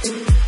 Thank you.